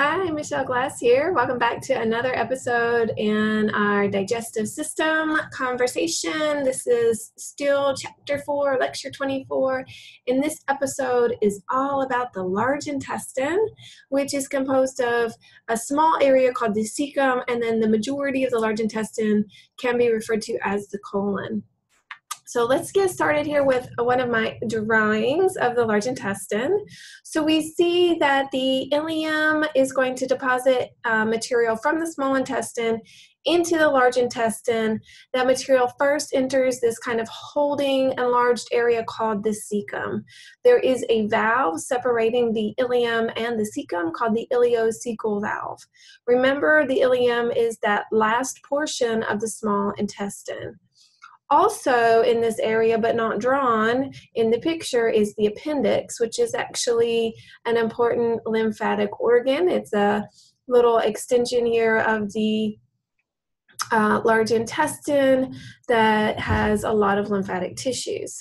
Hi, Michele Glass here. Welcome back to another episode in our digestive system conversation. This is still chapter 4, lecture 24. In this episode is all about the large intestine, which is composed of a small area called the cecum, and then the majority of the large intestine can be referred to as the colon. So let's get started here with one of my drawings of the large intestine. So we see that the ileum is going to deposit uh, material from the small intestine into the large intestine. That material first enters this kind of holding enlarged area called the cecum. There is a valve separating the ileum and the cecum called the ileocecal valve. Remember, the ileum is that last portion of the small intestine. Also in this area, but not drawn in the picture, is the appendix, which is actually an important lymphatic organ. It's a little extension here of the uh, large intestine that has a lot of lymphatic tissues.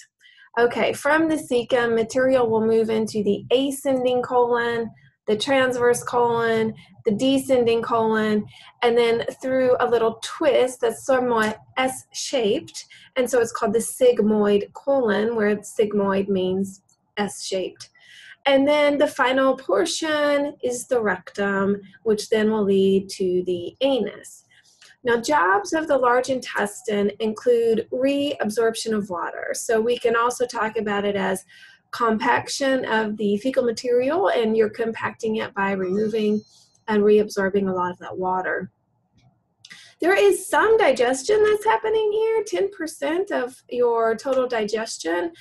Okay, from the cecum, material will move into the ascending colon, the transverse colon, the descending colon, and then through a little twist that's somewhat S shaped. And so it's called the sigmoid colon, where sigmoid means S shaped. And then the final portion is the rectum, which then will lead to the anus. Now, jobs of the large intestine include reabsorption of water. So we can also talk about it as compaction of the fecal material and you're compacting it by removing and reabsorbing a lot of that water. There is some digestion that's happening here, 10% of your total digestion,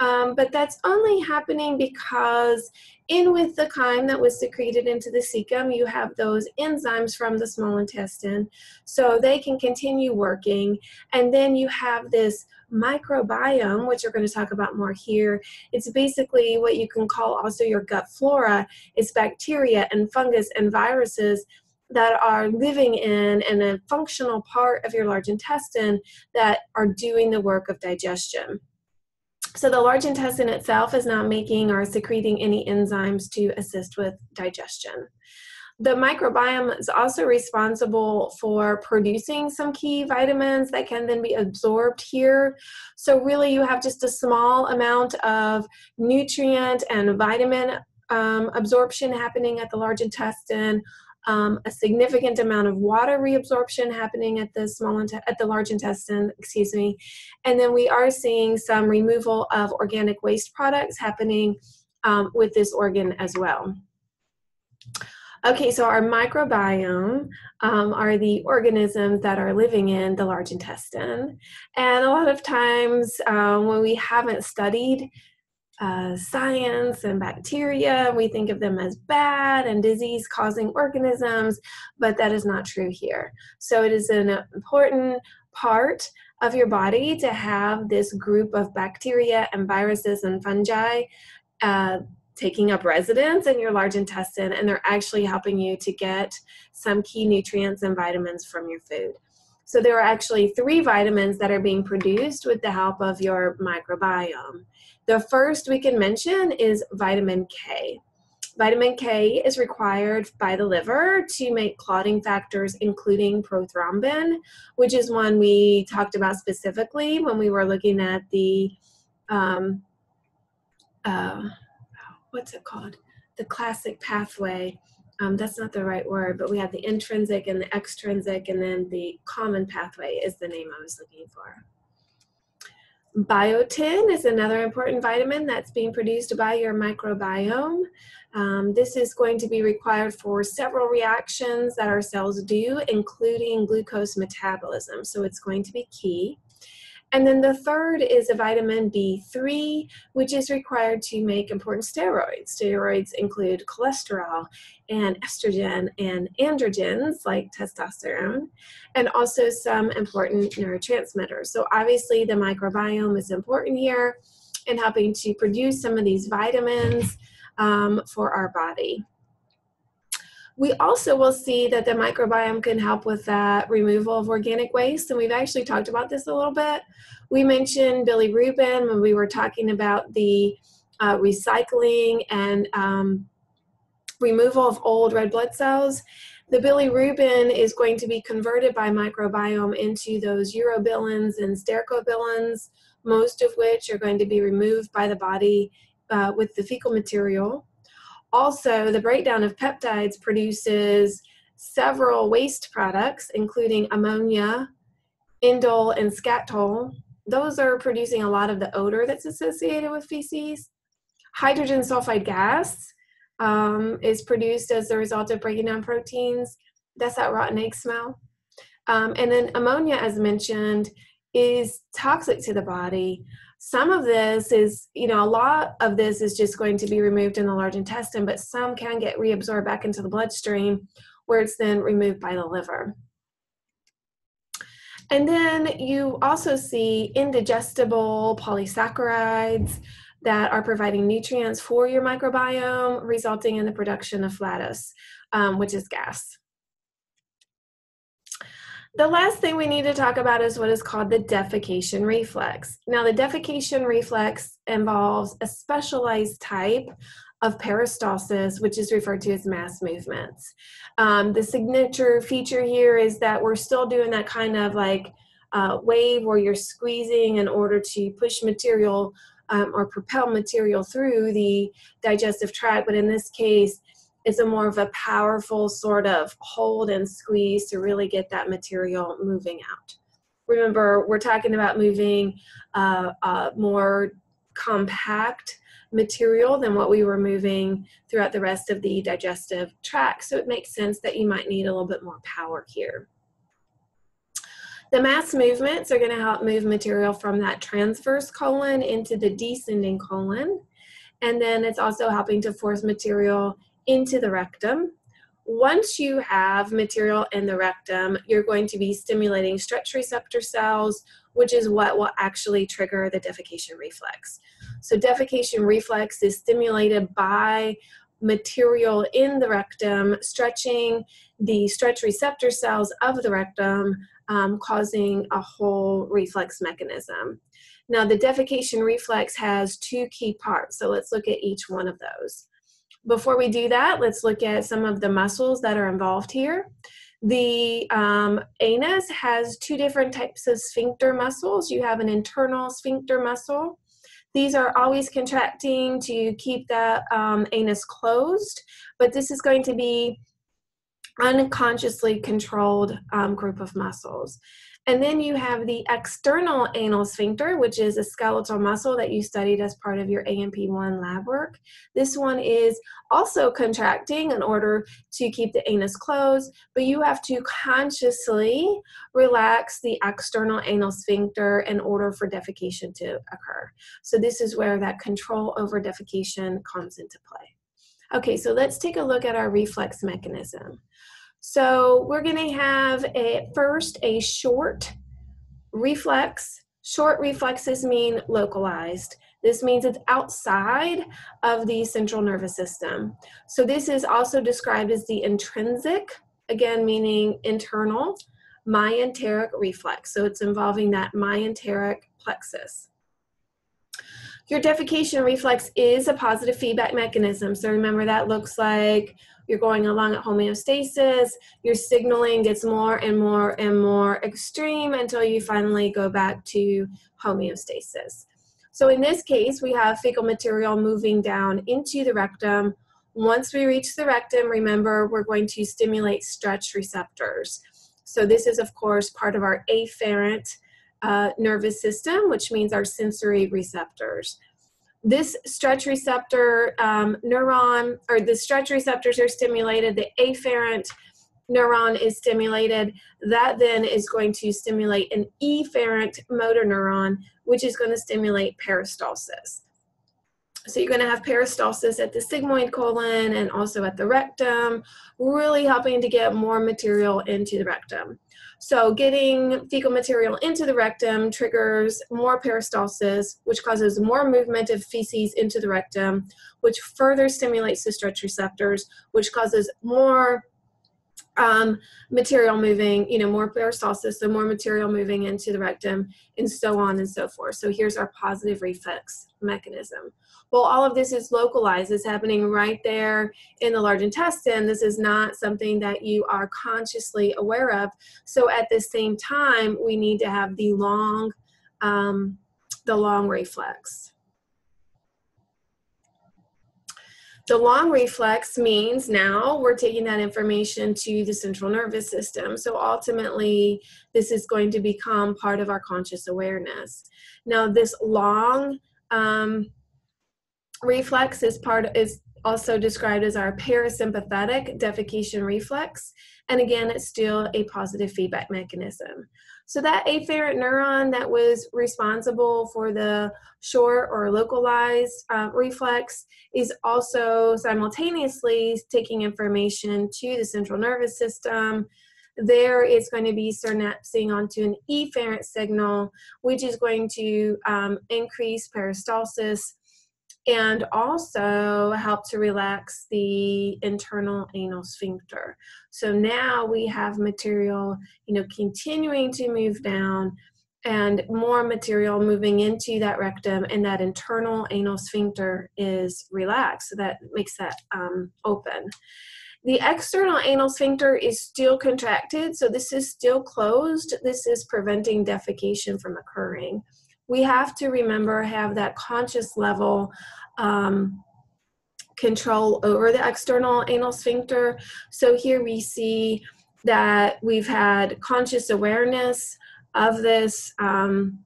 um, but that's only happening because in with the chyme that was secreted into the cecum, you have those enzymes from the small intestine, so they can continue working, and then you have this microbiome, which we're going to talk about more here, it's basically what you can call also your gut flora. It's bacteria and fungus and viruses that are living in and a functional part of your large intestine that are doing the work of digestion. So the large intestine itself is not making or secreting any enzymes to assist with digestion. The microbiome is also responsible for producing some key vitamins that can then be absorbed here. So, really, you have just a small amount of nutrient and vitamin um, absorption happening at the large intestine. Um, a significant amount of water reabsorption happening at the small at the large intestine, excuse me, and then we are seeing some removal of organic waste products happening um, with this organ as well. Okay, so our microbiome um, are the organisms that are living in the large intestine. And a lot of times um, when we haven't studied uh, science and bacteria, we think of them as bad and disease causing organisms, but that is not true here. So it is an important part of your body to have this group of bacteria and viruses and fungi. Uh, taking up residence in your large intestine and they're actually helping you to get some key nutrients and vitamins from your food. So there are actually three vitamins that are being produced with the help of your microbiome. The first we can mention is vitamin K. Vitamin K is required by the liver to make clotting factors, including prothrombin, which is one we talked about specifically when we were looking at the um, uh, what's it called? The classic pathway. Um, that's not the right word, but we have the intrinsic and the extrinsic, and then the common pathway is the name I was looking for. Biotin is another important vitamin that's being produced by your microbiome. Um, this is going to be required for several reactions that our cells do, including glucose metabolism, so it's going to be key. And then the third is a vitamin B3, which is required to make important steroids. Steroids include cholesterol and estrogen and androgens like testosterone, and also some important neurotransmitters. So, obviously, the microbiome is important here in helping to produce some of these vitamins um, for our body. We also will see that the microbiome can help with that removal of organic waste, and we've actually talked about this a little bit. We mentioned bilirubin when we were talking about the uh, recycling and um, removal of old red blood cells. The bilirubin is going to be converted by microbiome into those urobilins and stercobilins, most of which are going to be removed by the body uh, with the fecal material. Also, the breakdown of peptides produces several waste products, including ammonia, indole, and skatole. Those are producing a lot of the odor that's associated with feces. Hydrogen sulfide gas um, is produced as a result of breaking down proteins. That's that rotten egg smell. Um, and then ammonia, as mentioned, is toxic to the body. Some of this is, you know, a lot of this is just going to be removed in the large intestine, but some can get reabsorbed back into the bloodstream where it's then removed by the liver. And then you also see indigestible polysaccharides that are providing nutrients for your microbiome, resulting in the production of flatus, um, which is gas. The last thing we need to talk about is what is called the defecation reflex. Now, the defecation reflex involves a specialized type of peristalsis, which is referred to as mass movements. Um, the signature feature here is that we're still doing that kind of like uh, wave where you're squeezing in order to push material um, or propel material through the digestive tract, but in this case, it's a more of a powerful sort of hold and squeeze to really get that material moving out. Remember, we're talking about moving uh, more compact material than what we were moving throughout the rest of the digestive tract. So it makes sense that you might need a little bit more power here. The mass movements are going to help move material from that transverse colon into the descending colon. And then it's also helping to force material into the rectum. Once you have material in the rectum, you're going to be stimulating stretch receptor cells, which is what will actually trigger the defecation reflex. So defecation reflex is stimulated by material in the rectum stretching the stretch receptor cells of the rectum, um, causing a whole reflex mechanism. Now, the defecation reflex has two key parts, so let's look at each one of those. Before we do that, let's look at some of the muscles that are involved here. The um, anus has two different types of sphincter muscles. You have an internal sphincter muscle these are always contracting to keep the um, anus closed, but this is going to be unconsciously controlled um, group of muscles. And then you have the external anal sphincter, which is a skeletal muscle that you studied as part of your A&P1 lab work. This one is also contracting in order to keep the anus closed, but you have to consciously relax the external anal sphincter in order for defecation to occur. So this is where that control over defecation comes into play. Okay, so let's take a look at our reflex mechanism. So we're going to have a, first a short reflex. Short reflexes mean localized. This means it's outside of the central nervous system. So this is also described as the intrinsic, again meaning internal, myenteric reflex. So it's involving that myenteric plexus. Your defecation reflex is a positive feedback mechanism. So remember that looks like you're going along at homeostasis, your signaling gets more and more and more extreme until you finally go back to homeostasis. So in this case, we have fecal material moving down into the rectum. Once we reach the rectum, remember, we're going to stimulate stretch receptors. So this is, of course, part of our afferent uh, nervous system, which means our sensory receptors this stretch receptor um, neuron, or the stretch receptors are stimulated, the afferent neuron is stimulated. That then is going to stimulate an efferent motor neuron, which is going to stimulate peristalsis. So you're going to have peristalsis at the sigmoid colon and also at the rectum, really helping to get more material into the rectum. So getting fecal material into the rectum triggers more peristalsis, which causes more movement of feces into the rectum, which further stimulates the stretch receptors, which causes more um, material moving, you know, more peristalsis, so more material moving into the rectum, and so on and so forth. So here's our positive reflex mechanism. Well, all of this is localized. It's happening right there in the large intestine. This is not something that you are consciously aware of. So at the same time, we need to have the long, um, the long reflex. The long reflex means now we're taking that information to the central nervous system. So ultimately, this is going to become part of our conscious awareness. Now, this long um, reflex is part is also described as our parasympathetic defecation reflex. And again, it's still a positive feedback mechanism. So that afferent neuron that was responsible for the short or localized uh, reflex is also simultaneously taking information to the central nervous system. There it's going to be synapsing onto an efferent signal, which is going to um, increase peristalsis and also help to relax the internal anal sphincter. So now we have material, you know, continuing to move down and more material moving into that rectum and that internal anal sphincter is relaxed. So that makes that um, open. The external anal sphincter is still contracted, so this is still closed. This is preventing defecation from occurring we have to remember have that conscious level um, control over the external anal sphincter. So here we see that we've had conscious awareness of this, um,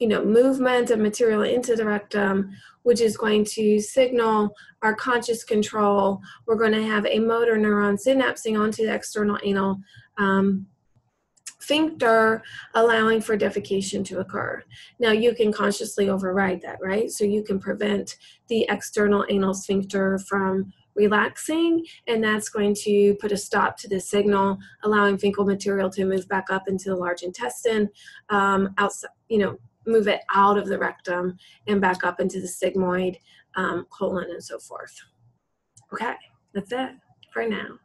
you know, movement of material into the rectum, which is going to signal our conscious control. We're going to have a motor neuron synapsing onto the external anal um, sphincter allowing for defecation to occur. Now you can consciously override that, right? So you can prevent the external anal sphincter from relaxing and that's going to put a stop to the signal allowing fecal material to move back up into the large intestine um, outside you know move it out of the rectum and back up into the sigmoid um, colon and so forth okay that's it for now